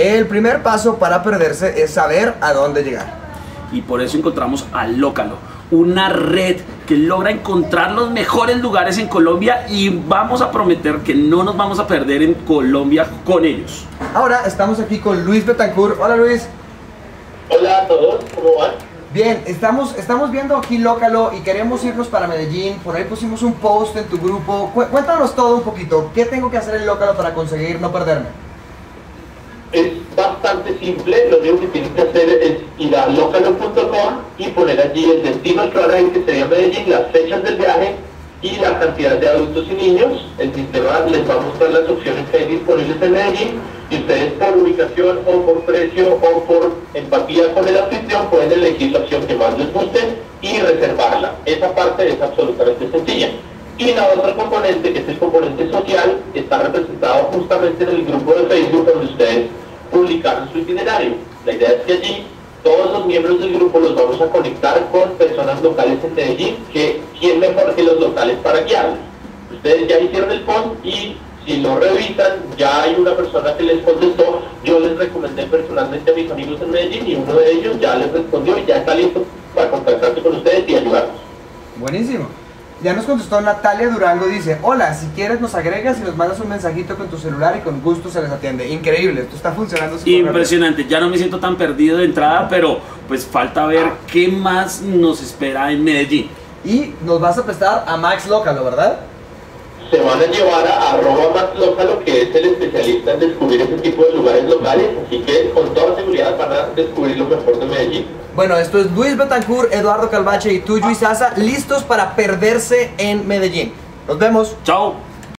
El primer paso para perderse es saber a dónde llegar. Y por eso encontramos a Lócalo, una red que logra encontrar los mejores lugares en Colombia y vamos a prometer que no nos vamos a perder en Colombia con ellos. Ahora estamos aquí con Luis Betancourt. Hola Luis. Hola a todos, ¿cómo van? Bien, estamos, estamos viendo aquí Lócalo y queremos irnos para Medellín. Por ahí pusimos un post en tu grupo. Cu- cuéntanos todo un poquito. ¿Qué tengo que hacer en Lócalo para conseguir no perderme? Simple, lo único que tienen que hacer es ir a localo.com y poner allí el destino que van que sería Medellín, las fechas del viaje y la cantidad de adultos y niños. El sistema les va a mostrar las opciones que hay disponibles en Medellín y ustedes por ubicación o por precio o por empatía con el anfitrión pueden elegir la opción que más les guste y reservarla. Esa parte es absolutamente sencilla. Y la otra componente, que es el componente social, está representado justamente en el grupo de Facebook donde ustedes publicaron su itinerario. La idea es que allí todos los miembros del grupo los vamos a conectar con personas locales en Medellín, que quién mejor que los locales para guiarlos. Ustedes ya hicieron el post y si lo revisan, ya hay una persona que les contestó. Yo les recomendé personalmente a mis amigos en Medellín y uno de ellos ya les respondió y ya está listo para contactarse con ustedes y ayudarnos. Buenísimo. Ya nos contestó Natalia Durango, dice, hola, si quieres nos agregas y nos mandas un mensajito con tu celular y con gusto se les atiende. Increíble, esto está funcionando. Impresionante, ya no me siento tan perdido de entrada, pero pues falta ver qué más nos espera en Medellín. Y nos vas a prestar a Max Lócalo, ¿verdad? se van a llevar a arroba más lócalo, que es el especialista en descubrir ese tipo de lugares locales, así que con toda seguridad van a descubrir lo mejor de Medellín. Bueno, esto es Luis Betancourt, Eduardo Calvache y tú, Luis Asa, listos para perderse en Medellín. Nos vemos. Chao.